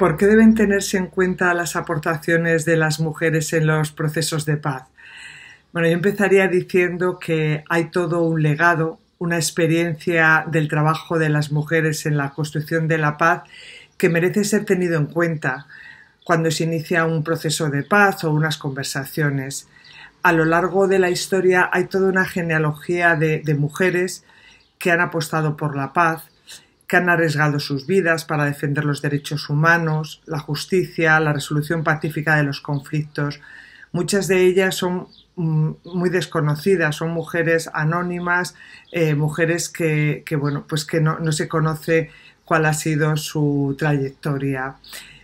¿Por qué deben tenerse en cuenta las aportaciones de las mujeres en los procesos de paz? Bueno, yo empezaría diciendo que hay todo un legado, una experiencia del trabajo de las mujeres en la construcción de la paz que merece ser tenido en cuenta cuando se inicia un proceso de paz o unas conversaciones. A lo largo de la historia hay toda una genealogía de, de mujeres que han apostado por la paz, que han arriesgado sus vidas para defender los derechos humanos, la justicia, la resolución pacífica de los conflictos. Muchas de ellas son mm, muy desconocidas, son mujeres anónimas, eh, mujeres que, bueno, pues que no, no se conoce cuál ha sido su trayectoria.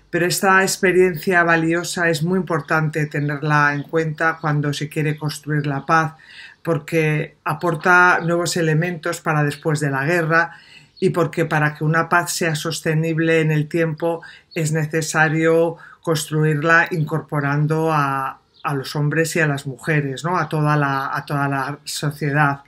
Pero esta experiencia valiosa es muy importante tenerla en cuenta cuando se quiere construir la paz, porque aporta nuevos elementos para después de la guerra y porque para que una paz sea sostenible en el tiempo es necesario construirla incorporando a, los hombres y a las mujeres, ¿no? a, toda la, a toda la sociedad.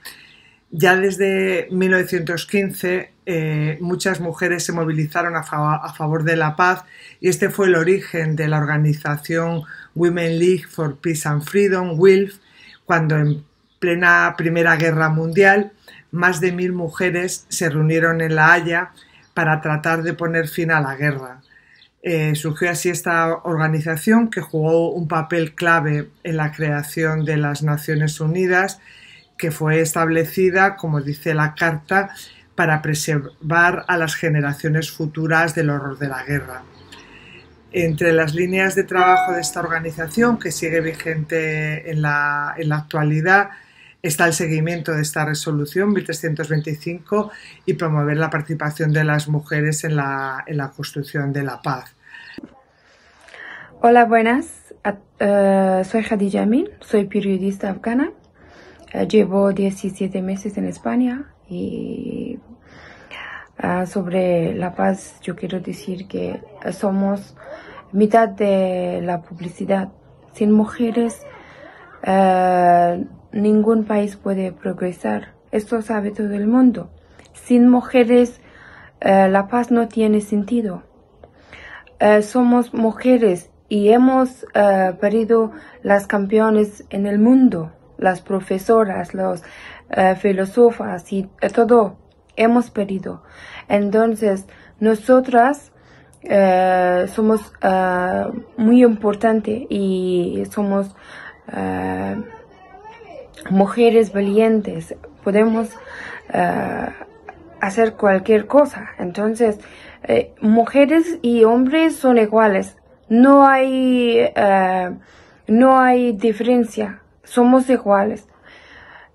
Ya desde 1915 eh, muchas mujeres se movilizaron a, a, favor de la paz y este fue el origen de la organización Women League for Peace and Freedom, WILF, cuando en plena Primera Guerra Mundial más de mil mujeres se reunieron en La Haya para tratar de poner fin a la guerra. Eh, surgió así esta organización que jugó un papel clave en la creación de las Naciones Unidas, que fue establecida, como dice la Carta, para preservar a las generaciones futuras del horror de la guerra. Entre las líneas de trabajo de esta organización, que sigue vigente en la, en la actualidad, está el seguimiento de esta resolución 1325 y promover la participación de las mujeres en la, en la construcción de la paz. Hola, buenas. Uh, soy Khadija Amin, soy periodista afgana. Uh, llevo 17 meses en España y uh, sobre la paz yo quiero decir que somos mitad de la publicidad. Sin mujeres ningún país puede progresar. Esto sabe todo el mundo. Sin mujeres, eh, la paz no tiene sentido. Eh, somos mujeres y hemos eh, perdido las campeones en el mundo, las profesoras, los filósofas y todo hemos perdido. Entonces, nosotras somos muy importantes y somos mujeres valientes, podemos eh, hacer cualquier cosa. Entonces, eh, mujeres y hombres son iguales. No hay, eh, no hay diferencia. Somos iguales.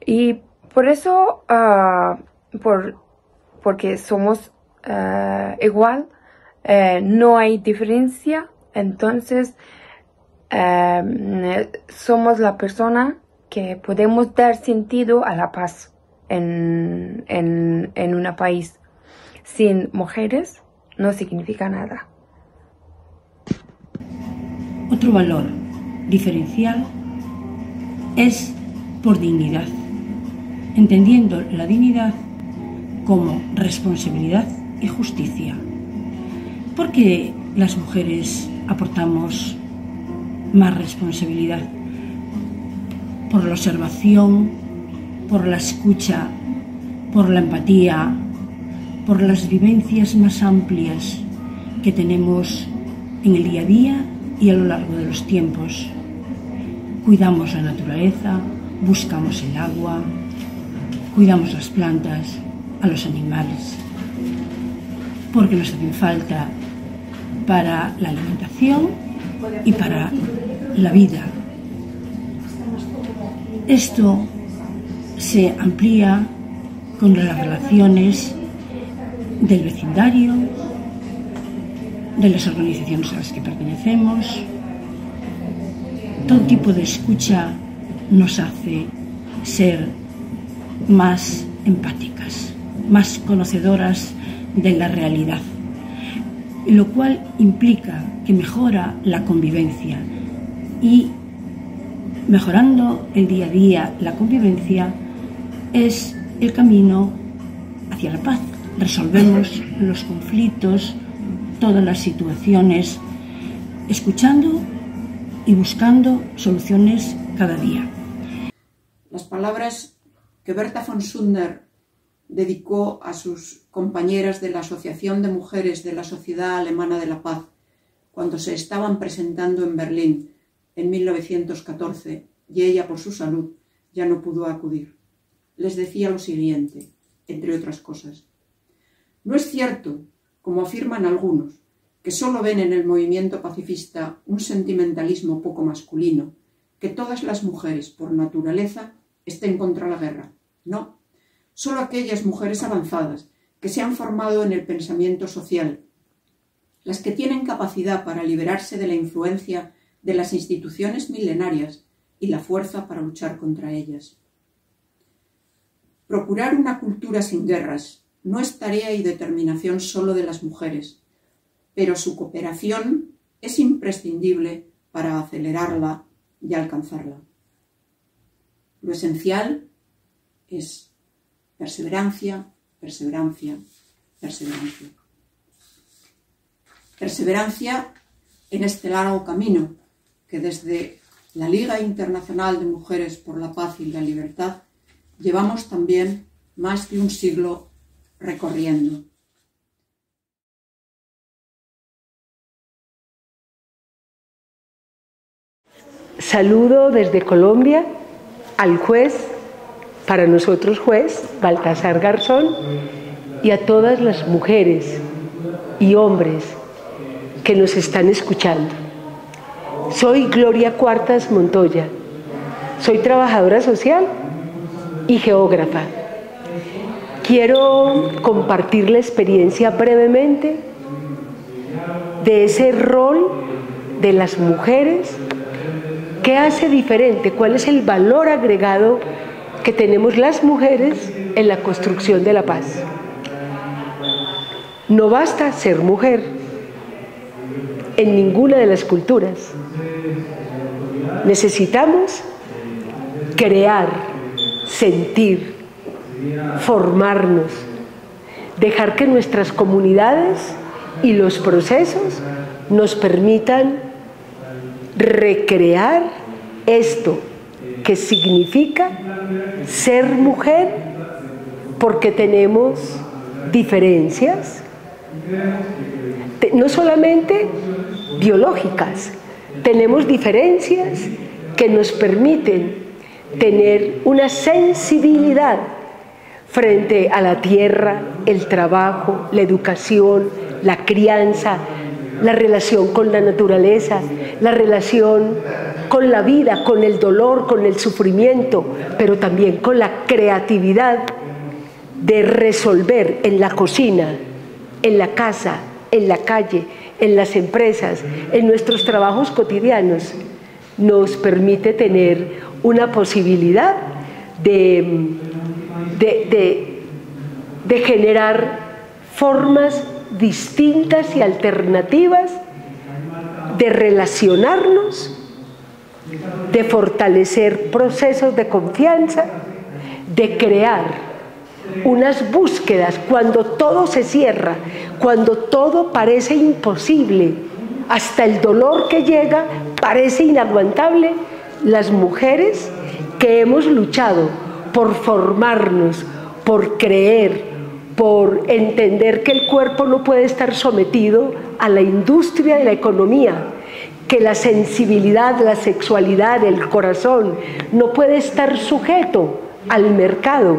Y por eso, por, porque somos igual, no hay diferencia. Entonces, somos la persona que podemos dar sentido a la paz en, en, en un país. Sin mujeres no significa nada. Otro valor diferencial es por dignidad, entendiendo la dignidad como responsabilidad y justicia. Porque las mujeres aportamos más responsabilidad por la observación, por la escucha, por la empatía, por las vivencias más amplias que tenemos en el día a día y a lo largo de los tiempos. Cuidamos la naturaleza, buscamos el agua, cuidamos las plantas, a los animales, porque nos hacen falta para la alimentación y para la vida esto se amplía con las relaciones del vecindario, de las organizaciones a las que pertenecemos. Todo tipo de escucha nos hace ser más empáticas, más conocedoras de la realidad, lo cual implica que mejora la convivencia y mejorando el día a día la convivencia, es el camino hacia la paz. Resolvemos los conflictos todas las situaciones, escuchando y buscando soluciones cada día. Las palabras que Berta von Sunder dedicó a sus compañeras de la Asociación de Mujeres de la Sociedad Alemana de la Paz cuando se estaban presentando en Berlín en 1914 y ella por su salud ya no pudo acudir. Les decía lo siguiente, entre otras cosas. No es cierto, como afirman algunos, que solo ven en el movimiento pacifista un sentimentalismo poco masculino, que todas las mujeres, por naturaleza, estén contra la guerra. No, solo aquellas mujeres avanzadas que se han formado en el pensamiento social, las que tienen capacidad para liberarse de la influencia de las instituciones milenarias y la fuerza para luchar contra ellas. Procurar una cultura sin guerras no es tarea y determinación solo de las mujeres, pero su cooperación es imprescindible para acelerarla y alcanzarla. Lo esencial es perseverancia, perseverancia, perseverancia. Perseverancia en este largo camino que desde la Liga Internacional de Mujeres por la Paz y la Libertad llevamos también más de un siglo recorriendo. Saludo desde Colombia al juez, para nosotros juez, Baltasar Garzón, y a todas las mujeres y hombres que nos están escuchando. Soy Gloria Cuartas Montoya, soy trabajadora social y geógrafa. Quiero compartir la experiencia brevemente de ese rol de las mujeres ¿Qué hace diferente? ¿Cuál es el valor agregado que tenemos las mujeres en la construcción de la paz? No basta ser mujer en ninguna de las culturas. Necesitamos crear, sentir, formarnos, dejar que nuestras comunidades y los procesos nos permitan recrear esto que significa ser mujer porque tenemos diferencias, no solamente biológicas, tenemos diferencias que nos permiten tener una sensibilidad frente a la tierra, el trabajo, la educación, la crianza, la relación con la naturaleza, la relación con la vida, con el dolor, con el sufrimiento, pero también con la creatividad de resolver en la cocina, en la casa, en la calle, en las empresas, en nuestros trabajos cotidianos, nos permite tener una posibilidad de, generar formas distintas y alternativas de relacionarnos, de fortalecer procesos de confianza, de crear unas búsquedas. Cuando todo se cierra, cuando todo parece imposible, hasta el dolor que llega parece inaguantable, las mujeres que hemos luchado por formarnos, por creer, por entender que el cuerpo no puede estar sometido a la industria de la economía, que la sensibilidad, la sexualidad, el corazón no puede estar sujeto al mercado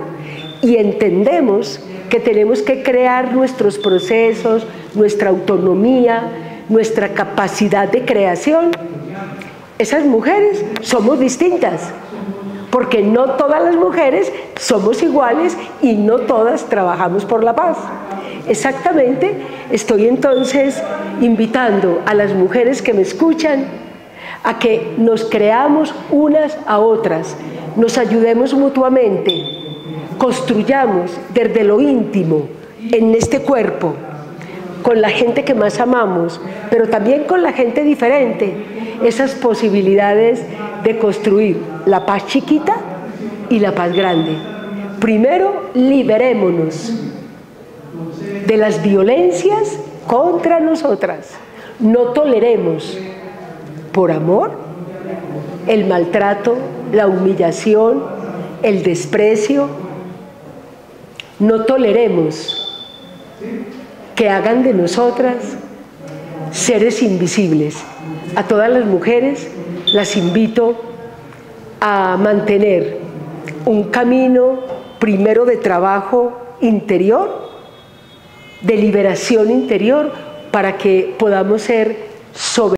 y entendemos que tenemos que crear nuestros procesos, nuestra autonomía, nuestra capacidad de creación. Esas mujeres somos distintas, porque no todas las mujeres somos iguales y no todas trabajamos por la paz. Exactamente, estoy entonces invitando a las mujeres que me escuchan a que nos creamos unas a otras, nos ayudemos mutuamente, construyamos desde lo íntimo, en este cuerpo, con la gente que más amamos, pero también con la gente diferente, esas posibilidades de construir la paz chiquita y la paz grande. Primero, liberémonos de las violencias contra nosotras. No toleremos, por amor, el maltrato, la humillación, el desprecio. No toleremos que hagan de nosotras seres invisibles. A todas las mujeres las invito a mantener un camino primero de trabajo interior, de liberación interior, para que podamos ser sobre